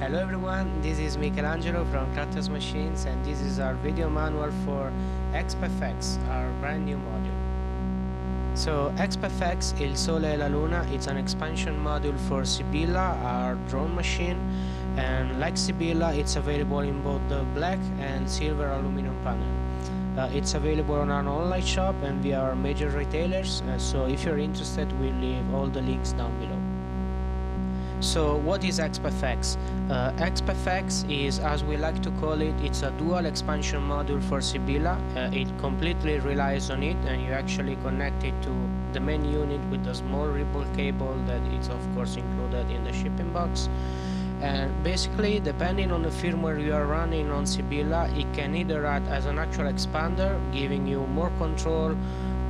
Hello everyone, this is Michelangelo from Clatters Machines and this is our video manual for EXP-FX, our brand new module. So EXP-FX Il Sole e la Luna is an expansion module for Sibilla, our drone machine and like Sibilla it's available in both the black and silver aluminum panel. Uh, it's available on our online shop and via our major retailers uh, so if you're interested we'll leave all the links down below. So what is EXP-FX? Uh, EXP-FX is, as we like to call it, it's a dual expansion module for Sibilla. Uh, it completely relies on it and you actually connect it to the main unit with a small ribbon cable that is of course included in the shipping box. And basically, depending on the firmware you are running on Sibilla, it can either act as an actual expander, giving you more control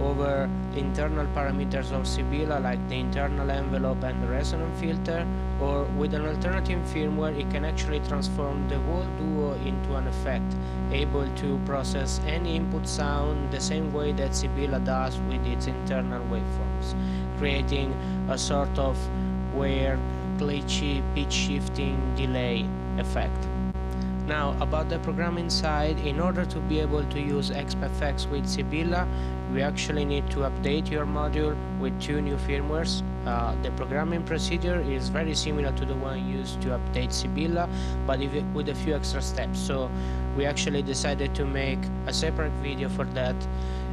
over internal parameters of Sibilla like the internal envelope and the resonance filter or with an alternative firmware it can actually transform the whole duo into an effect able to process any input sound the same way that Sibilla does with its internal waveforms creating a sort of weird glitchy pitch shifting delay effect now about the programming side, in order to be able to use EXP-FX with Sibilla, we actually need to update your module with two new firmwares. Uh, the programming procedure is very similar to the one used to update Sibilla, but with a few extra steps. So we actually decided to make a separate video for that,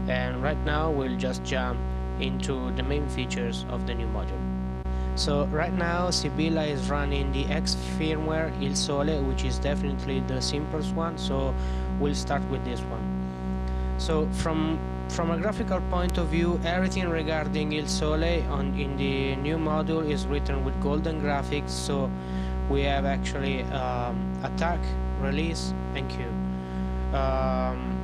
and right now we'll just jump into the main features of the new module. So right now Sibilla is running the X firmware Il Sole which is definitely the simplest one so we'll start with this one. So from from a graphical point of view everything regarding Il Sole on in the new module is written with golden graphics so we have actually um, attack, release and Q. Um,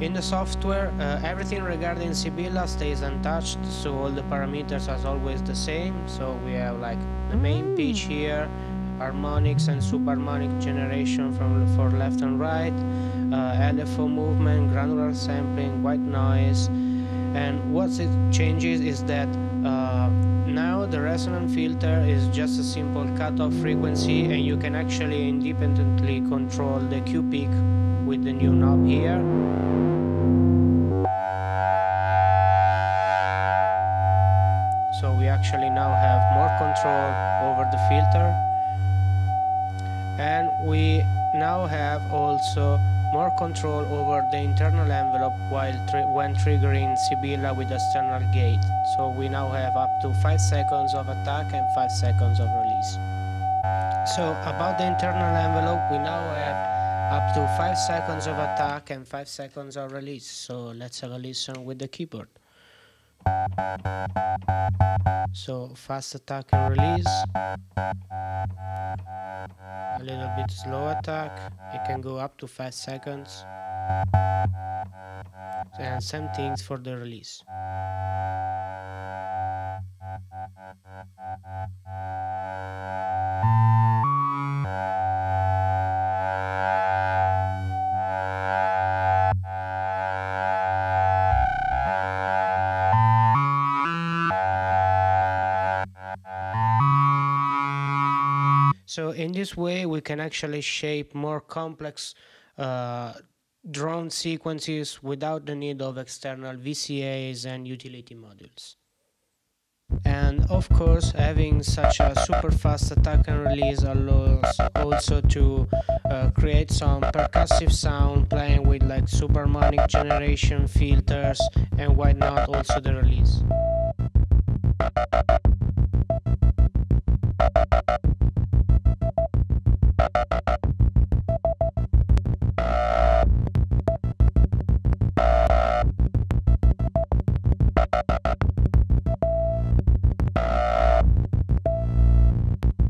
in the software, uh, everything regarding Sibilla stays untouched, so all the parameters are always the same. So we have like the main pitch here, harmonics and subharmonic generation from for left and right, uh, LFO movement, granular sampling, white noise, and what it changes is that uh, now the resonant filter is just a simple cutoff frequency, and you can actually independently control the Q peak with the new knob here. So we actually now have more control over the filter and we now have also more control over the internal envelope while tri when triggering Sibilla with external gate. So we now have up to 5 seconds of attack and 5 seconds of release. So about the internal envelope we now have up to 5 seconds of attack and 5 seconds of release. So let's have a listen with the keyboard. So fast attack and release. A little bit slow attack. It can go up to 5 seconds. And same things for the release. So in this way, we can actually shape more complex uh, drone sequences without the need of external VCAs and utility modules. And of course, having such a super fast attack and release allows also to uh, create some percussive sound playing with like subharmonic generation filters and why not also the release.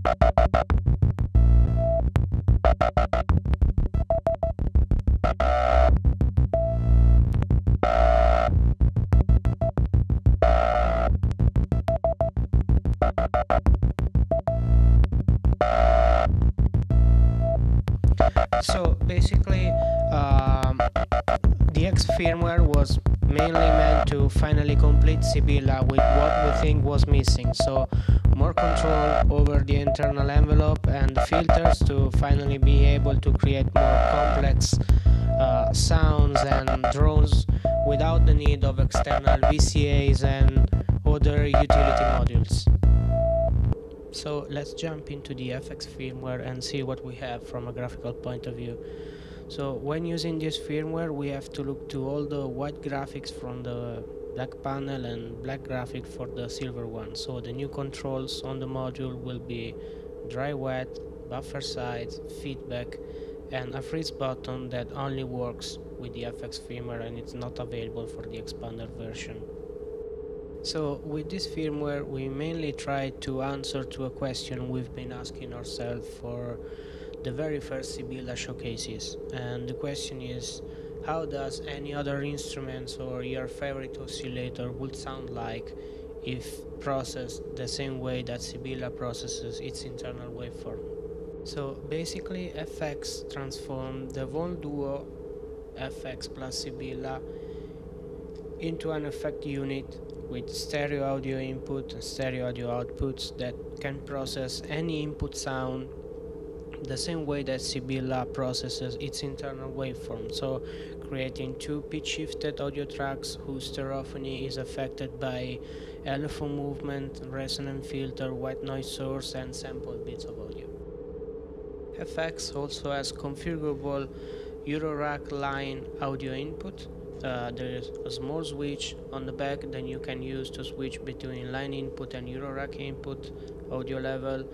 So to finally complete Sibilla with what we think was missing. So more control over the internal envelope and filters to finally be able to create more complex uh, sounds and drones without the need of external VCAs and other utility modules. So let's jump into the FX firmware and see what we have from a graphical point of view. So when using this firmware we have to look to all the white graphics from the black panel and black graphic for the silver one. So the new controls on the module will be dry wet, buffer size, feedback and a freeze button that only works with the FX firmware and it's not available for the expanded version. So with this firmware we mainly try to answer to a question we've been asking ourselves for the very first Sibilla showcases and the question is how does any other instruments or your favorite oscillator would sound like if processed the same way that Sibilla processes its internal waveform. So basically FX transformed the Von Duo FX plus Sibilla into an effect unit with stereo audio input and stereo audio outputs that can process any input sound the same way that Sibilla processes its internal waveform, so creating two pitch shifted audio tracks whose stereophony is affected by LFO movement, resonant filter, white noise source and sampled bits of audio. FX also has configurable Eurorack line audio input uh, there is a small switch on the back that you can use to switch between line input and Eurorack input audio level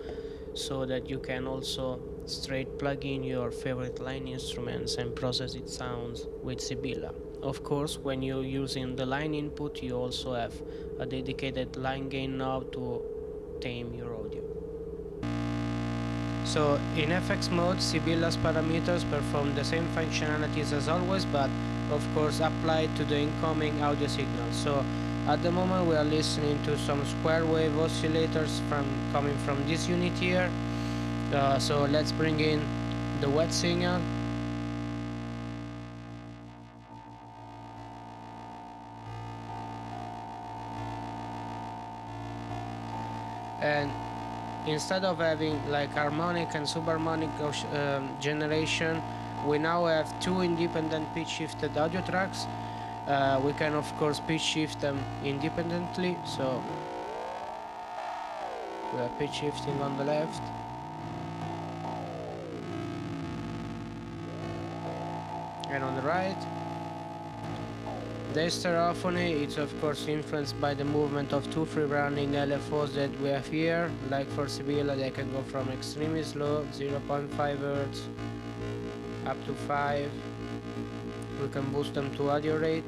so that you can also straight plug in your favorite line instruments and process its sounds with Sibilla. Of course, when you're using the line input, you also have a dedicated line gain knob to tame your audio. So in FX mode, Sibilla's parameters perform the same functionalities as always, but of course applied to the incoming audio signal. So at the moment we are listening to some square wave oscillators from coming from this unit here. Uh, so let's bring in the wet signal. And instead of having like harmonic and subharmonic um, generation we now have two independent pitch shifted audio tracks. Uh, we can of course pitch shift them independently. So we are pitch shifting on the left and on the right the stereophony is of course influenced by the movement of two free running LFOs that we have here. Like for Sibilla they can go from extremely slow 0.5 Hz up to 5 we can boost them to audio rate.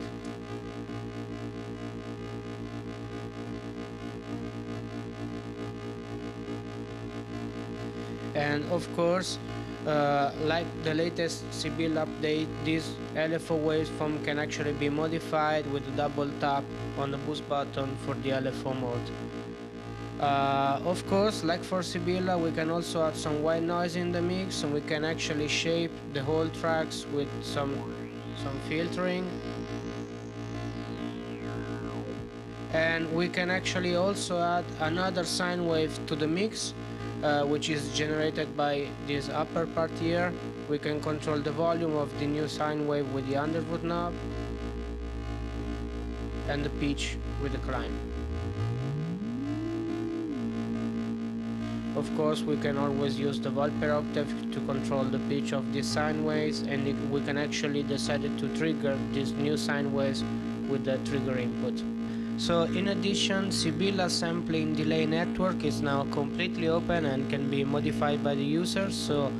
And of course uh, like the latest Sibilla update, this LFO waveform can actually be modified with a double tap on the boost button for the LFO mode. Uh, of course, like for Sibilla, we can also add some white noise in the mix and we can actually shape the whole tracks with some, some filtering. And we can actually also add another sine wave to the mix uh, which is generated by this upper part here. We can control the volume of the new sine wave with the underwood knob and the pitch with the climb. Of course, we can always use the volt per octave to control the pitch of these sine waves and we can actually decide to trigger these new sine waves with the trigger input. So in addition, Sibilla sampling delay network is now completely open and can be modified by the user. So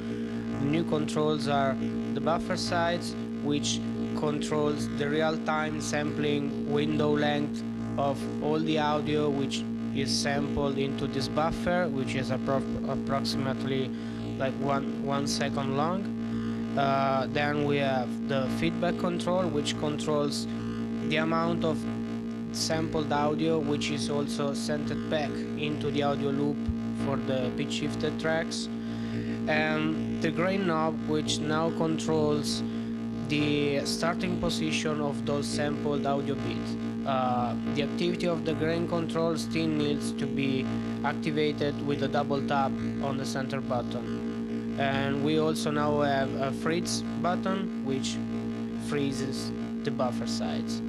new controls are the buffer size, which controls the real-time sampling window length of all the audio which is sampled into this buffer, which is appro approximately like one one second long. Uh, then we have the feedback control, which controls the amount of sampled audio which is also sent back into the audio loop for the pitch shifted tracks. And the grain knob which now controls the starting position of those sampled audio bits uh, the activity of the grain control still needs to be activated with a double tap on the center button. And we also now have a freeze button which freezes the buffer size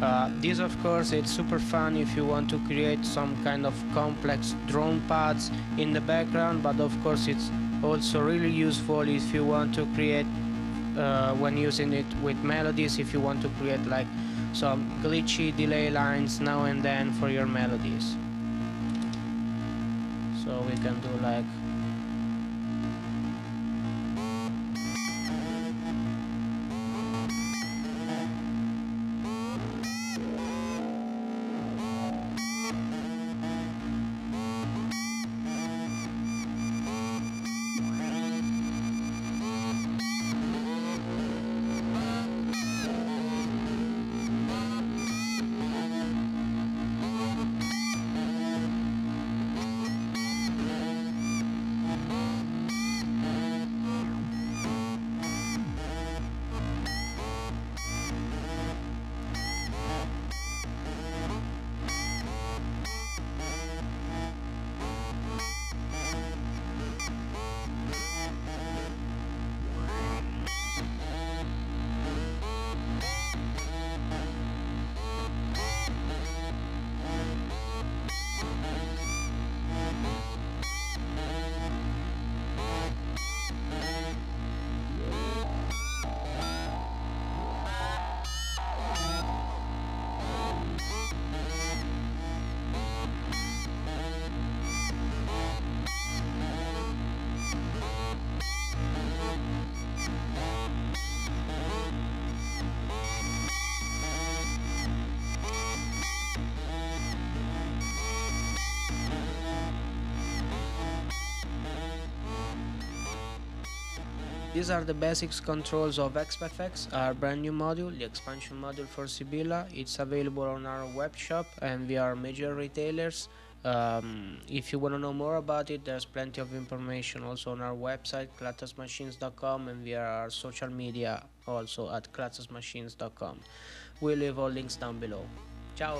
Uh, this of course it's super fun if you want to create some kind of complex drone pads in the background but of course it's also really useful if you want to create uh, when using it with melodies if you want to create like some glitchy delay lines now and then for your melodies. So we can do like These are the basics controls of EXP-FX, our brand new module, the expansion module for Sibilla. It's available on our web shop and we are major retailers. Um, if you want to know more about it, there's plenty of information also on our website, clattersmachines.com, and via our social media also at clattersmachines.com. We'll leave all links down below. Ciao!